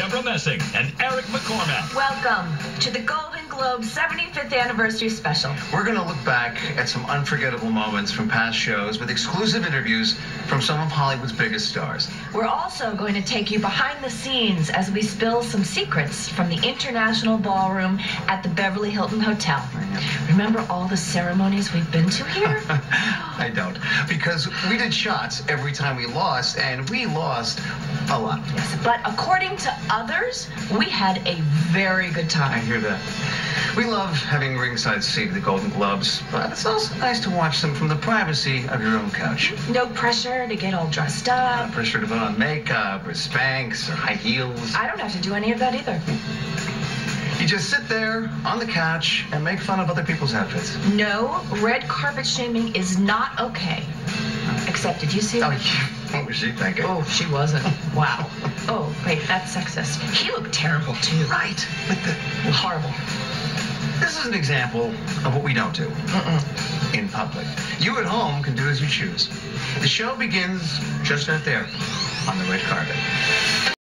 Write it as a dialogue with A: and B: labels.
A: Debra Messing and Eric McCormack.
B: Welcome to the Golden Globe 75th Anniversary Special.
C: We're going to look back at some unforgettable moments from past shows with exclusive interviews from some of Hollywood's biggest stars.
B: We're also going to take you behind the scenes as we spill some secrets from the International Ballroom at the Beverly Hilton Hotel. Remember all the ceremonies we've been to here?
C: I don't. Because we did shots every time we lost, and we lost a lot.
B: Yes, but according to others, we had a very good time.
C: I hear that. We love having ringside seat at the Golden Globes, but it's also nice to watch them from the privacy of your own couch.
B: No pressure to get all dressed up.
C: pressure to put on makeup or Spanx or high heels.
B: I don't have to do any of that either.
C: You just sit there on the couch and make fun of other people's outfits.
B: No, red carpet shaming is not okay. Except, did you see?
C: Oh, what was she thinking?
B: Oh, she wasn't. Wow. Oh, wait, that's sexist. He looked terrible too.
C: Right. With the
B: Horrible.
C: This is an example of what we don't do in public. You at home can do as you choose. The show begins just out there on the red carpet.